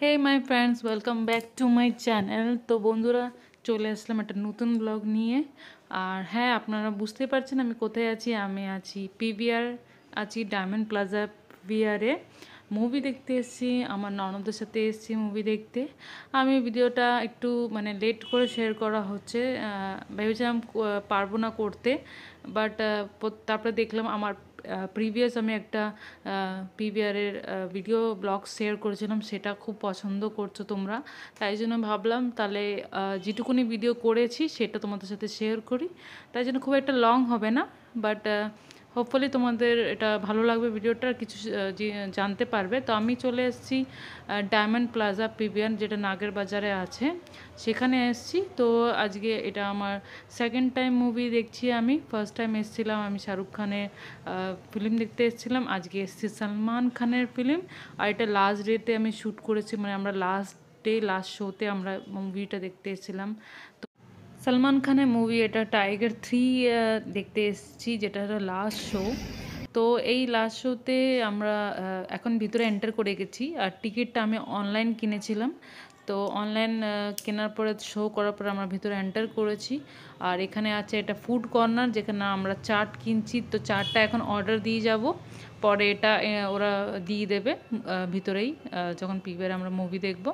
Hey my friends welcome back to my channel তো বন্ধুরা, চলে আসলাম একটা নতুন ব্লগ নিয়ে। আর হ্যাঁ আপনারা বুঝতে পারছেন আমি কোথায় আছি? আমি আছি পিভিআর আছি ডায়মন্ড প্লাজা পিভিআরে মুভি দেখতে এসেছি, আমার ননদের সাথে এসেছি মুভি দেখতে। আমি ভিডিওটা একটু মানে লেট করে শেয়ার করা হচ্ছে ভেবেছিলাম পারব না করতে বাট তারপরে দেখলাম আমার প্রিভিয়াস আমি একটা পিভিআরের ভিডিও ব্লগ শেয়ার করেছিলাম, সেটা খুব পছন্দ করছ তোমরা। তাই জন্য ভাবলাম, তাহলে যেটুকুনি ভিডিও করেছি, সেটা তোমাদের সাথে শেয়ার করি। তাই জন্য খুব একটা লং হবে না বাট হোপফুলি তোমাদের এটা ভালো লাগবে ভিডিওটা কিছু জানতে পারবে। তো আমি চলে এসেছি ডায়মন্ড প্লাজা পিভিয়ান যেটা নাগের বাজারে আছে। সেখানে এসেছি। তো আজকে এটা আমার সেকেন্ড টাইম মুভি দেখছি আমি। ফার্স্ট টাইম এসেছিলাম আমি শাহরুখ খানের ফিল্ম দেখতে এসেছিলাম। আজকে এসেছি সালমান খানের ফিল্ম আর এটা লাস্ট ডেতে আমি শ্যুট করেছি মানে আমরা লাস্ট ডে লাস্ট শোতে আমরা মুভিটা দেখতে এসেছিলাম। তো সলমান খানের মুভি এটা টাইগার থ্রি দেখতে এসেছি, যেটা হলো লাস্ট শো তো এই লাস্ট শোতে আমরা এখন ভিতরে এন্টার করে গেছি, আর টিকিটটা আমি অনলাইন কিনেছিলাম। তো অনলাইন কেনার পরে শো করার পরে আমরা ভিতরে এন্টার করেছি। আর এখানে আছে এটা ফুড কর্নার যেখানে আমরা চাট কিনছি। তো চাটটা এখন অর্ডার দিয়ে যাব। পরে এটা ওরা দিয়ে দেবে ভিতরেই যখন পিভিআর আমরা মুভি দেখব।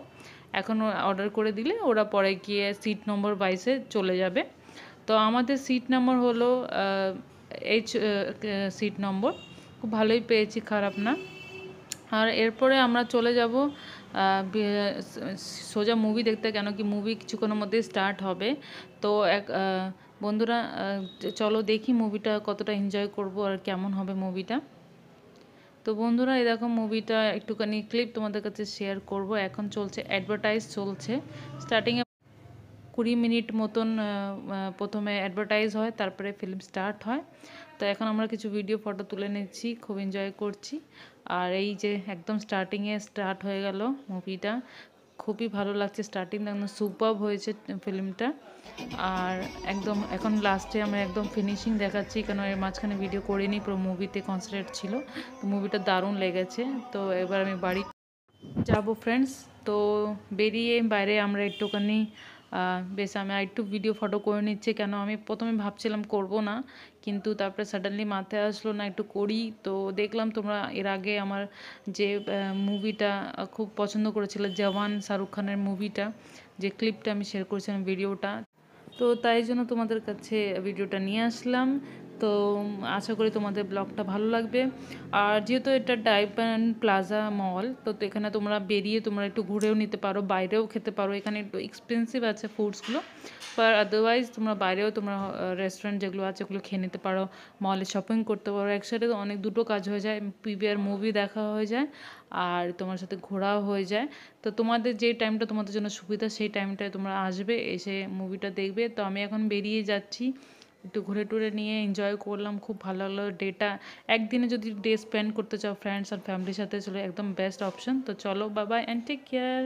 এখন অর্ডার করে দিলে ওরা পরে গিয়ে সিট নম্বর বাইসে চলে যাবে। তো আমাদের সিট নম্বর হলো এইচ সিট নম্বর খুব ভালোই পেয়েছি, খারাপ না। আর এরপরে আমরা চলে যাব সোজা মুভি দেখতে, কেন কি মুভি কিছুক্ষণের মধ্যে স্টার্ট হবে। তো এক বন্ধুরা চলো দেখি মুভিটা কতটা এনজয় করব আর কেমন হবে মুভিটা তো বন্ধুরা এরকম মুভিটা একটুখানি ক্লিপ তোমাদের কাছে শেয়ার করব। এখন চলছে অ্যাডভার্টাইজ চলছে। স্টার্টিংয়ে কুড়ি মিনিট মতন প্রথমে অ্যাডভার্টাইজ হয়, তারপরে ফিল্ম স্টার্ট হয়। তো এখন আমরা কিছু ভিডিও ফটো তুলে নিচ্ছি, খুব এনজয় করছি। আর এই যে একদম স্টার্টিংয়ে স্টার্ট হয়ে গেল মুভিটা খুবই ভালো লাগছে। স্টার্টিং একদম সুপার হয়েছে ফিল্মটা। আর একদম এখন লাস্টে আমরা একদম ফিনিশিং দেখাচ্ছি, কেন এর মাঝখানে ভিডিও করিনি, পুরো মুভিতে কনসেন্ট্রেট ছিল। তো মুভিটা দারুণ লেগেছে। তো এবার আমি বাড়ি যাব ফ্রেন্ডস তো বেরিয়ে বাইরে আমরা একটুখানি বেশ, আমি আরেকটু ভিডিও ফটো করে নিচ্ছি। কেন, আমি প্রথমে ভাবছিলাম করব না, কিন্তু তারপরে সাডেনলি মাথায় আসলো না, একটু করি। তো দেখলাম তোমরা এর আগে আমার যে মুভিটা খুব পছন্দ করেছিল, জওয়ান শাহরুখ খানের মুভিটা যে ক্লিপটা আমি শেয়ার করেছিলাম ভিডিওটা তো তাই জন্য তোমাদের কাছে ভিডিওটা নিয়ে আসলাম। তো আশা করি তোমাদের ব্লগটা ভালো লাগবে। আর যেহেতু এটা ডাইপান প্লাজা মল তো এখানে তোমরা বেরিয়ে তোমরা একটু ঘুরেও নিতে পারো, বাইরেও খেতে পারো। এখানে একটু এক্সপেন্সিভ আছে ফুডসগুলো বাট আদারওয়াইজ তোমরা বাইরেও তোমরা রেস্টুরেন্ট যেগুলো আছে ওগুলো খেয়ে নিতে পারো মলে শপিং করতে পারো। একসাথে অনেক দুটো কাজ হয়ে যায় পিভিআর মুভি দেখা হয়ে যায়, আর তোমার সাথে ঘোরাও হয়ে যায়। তো তোমাদের যে টাইমটা তোমাদের জন্য সুবিধা, সেই টাইমটায় তোমরা আসবে, এসে মুভিটা দেখবে। তো আমি এখন বেরিয়ে যাচ্ছি। একটু ঘুরে টুরে নিয়ে এনজয় করলাম, খুব ভালো লাগল। ডেটা একদিনে যদি ডে স্পেন্ড করতে চাও ফ্রেন্ডস আর ফ্যামিলির সাথে চলো একদম বেস্ট অপশন তো চলো বাবা অ্যান্ড টেক কেয়ার